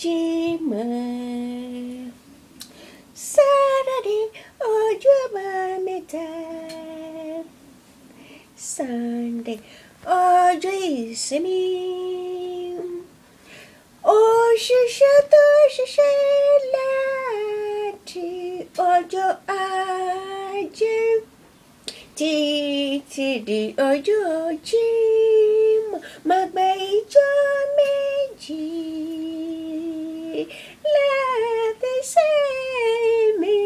Jímọ̀ Saturday ọjọ́ àbámẹ́ta Sunday tó ṣiṣẹ́ láti ọjọ́ ajé títí di ọjọ́ Jímọ̀ máa gba ìjọ méjì láti sinmi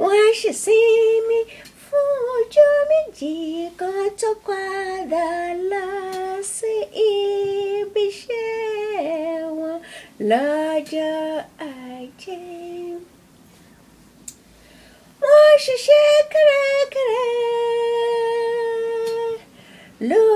wọ́n á ṣe sinmi fún ọjọ́ méjì kan tó padà lọ sí ibi iṣẹ́ wọn lọ́jọ́ ajé. Wọ́n ṣiṣẹ́ kárakára lójoojúmọ́.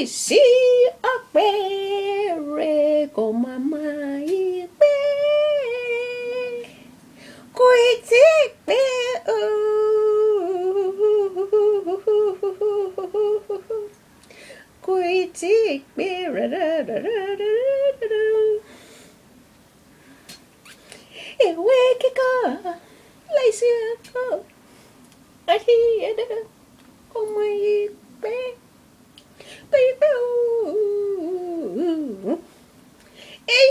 láìsí àpẹẹrẹ kò má máa yí pé kò ì tí ì pé o. kò ì tí ì rárá. Ìwé kò má yí pé pé o.